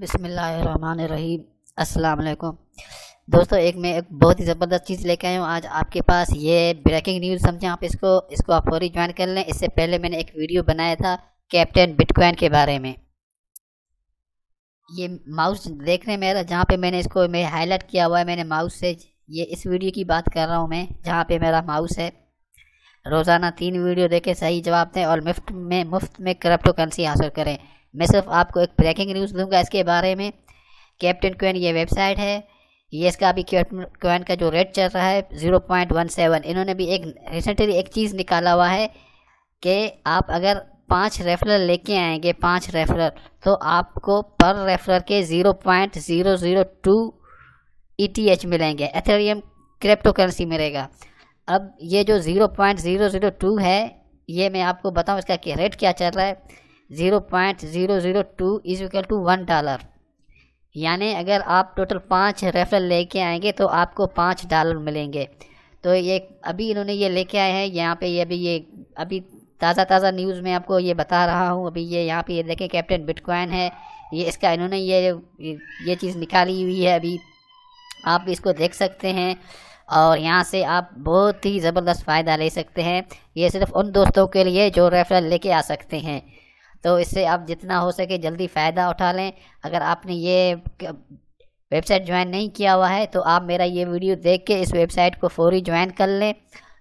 बिसमीम अस्सलाम वालेकुम दोस्तों, एक मैं एक बहुत ही ज़बरदस्त चीज़ लेके आया हूँ। आज आपके पास ये ब्रेकिंग न्यूज़ समझें आप इसको इसको आप फौरी ज्वाइन कर लें। इससे पहले मैंने एक वीडियो बनाया था कैप्टन बिटकॉइन के बारे में। ये माउस देख रहे हैं मेरा, जहाँ पे मैंने इसको, मैं हाईलाइट किया हुआ है मैंने माउस से। ये इस वीडियो की बात कर रहा हूँ मैं, जहाँ पे मेरा माउस है। रोज़ाना तीन वीडियो देखे, सही जवाब दें और मुफ़्त में मुफ़्त में क्रिप्टो करेंसी हासिल करें। मैं सिर्फ़ आपको एक ब्रेकिंग न्यूज़ दूँगा इसके बारे में। कैप्टन क्वेन ये वेबसाइट है। ये इसका अभी कैप्टन क्वेन का जो रेट चल रहा है ज़ीरो पॉइंट वन सेवन इन्होंने भी एक रिसेंटली एक चीज़ निकाला हुआ है कि आप अगर पाँच रेफरल लेके आएँगे, पाँच रेफरल तो आपको पर रेफरल के zero point zero zero two E T H मिलेंगे। एथेरियम क्रिप्टो करेंसी मिलेगा। अब ये जो zero point zero zero two है, ये मैं आपको बताऊँ इसका रेट क्या चल रहा है। Zero point zero zero two is equal to one dollar यानी अगर आप टोटल पाँच रेफरल लेके आएँगे तो आपको पाँच डॉलर मिलेंगे। तो ये अभी इन्होंने ये लेके आए हैं, यहाँ पे ये अभी ये, अभी ताज़ा ताज़ा न्यूज़ में आपको ये बता रहा हूँ। अभी ये यहाँ पे ये देखें कैप्टन बिटकॉइन है। ये इसका इन्होंने ये ये चीज़ निकाली हुई है अभी। आप इसको देख सकते हैं और यहाँ से आप बहुत ही ज़बरदस्त फ़ायदा ले सकते हैं। ये सिर्फ़ उन दोस्तों के लिए जो रेफरल लेके आ सकते हैं। तो इससे आप जितना हो सके जल्दी फ़ायदा उठा लें। अगर आपने ये वेबसाइट ज्वाइन नहीं किया हुआ है तो आप मेरा ये वीडियो देख के इस वेबसाइट को फौरी ज्वाइन कर लें।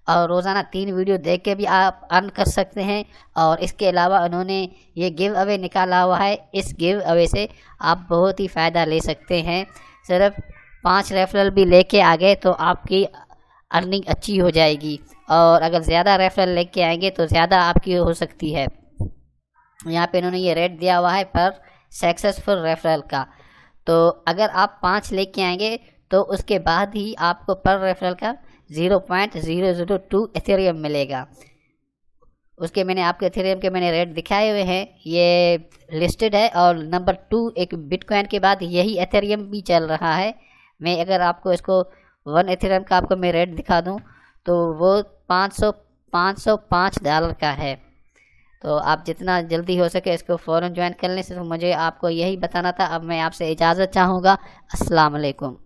और रोज़ाना तीन वीडियो देख के भी आप अर्न कर सकते हैं। और इसके अलावा उन्होंने ये गिव अवे निकाला हुआ है। इस गिव अवे से आप बहुत ही फ़ायदा ले सकते हैं। सिर्फ़ पाँच रेफरल भी लेके आ गए तो आपकी अर्निंग अच्छी हो जाएगी। और अगर ज़्यादा रेफरल लेके आएँगे तो ज़्यादा आपकी हो सकती है। यहाँ पे इन्होंने ये रेट दिया हुआ है पर सक्सेसफुल रेफरल का। तो अगर आप पाँच लेके आएँगे तो उसके बाद ही आपको पर रेफरल का zero point zero zero two Ethereum मिलेगा। उसके मैंने, आपके एथेरियम के मैंने रेट दिखाए हुए हैं। ये लिस्टेड है और नंबर टू एक बिटकॉइन के बाद यही एथेरियम भी चल रहा है। मैं अगर आपको इसको वन एथेरियम का आपको मैं रेट दिखा दूँ तो वो पाँच सौ पाँच सौ पाँच डॉलर का है। तो आप जितना जल्दी हो सके इसको फ़ौरन ज्वाइन कर लें। सिर्फ़ मुझे आपको यही बताना था। अब मैं आपसे इजाज़त चाहूँगा। अस्सलाम वालेकुम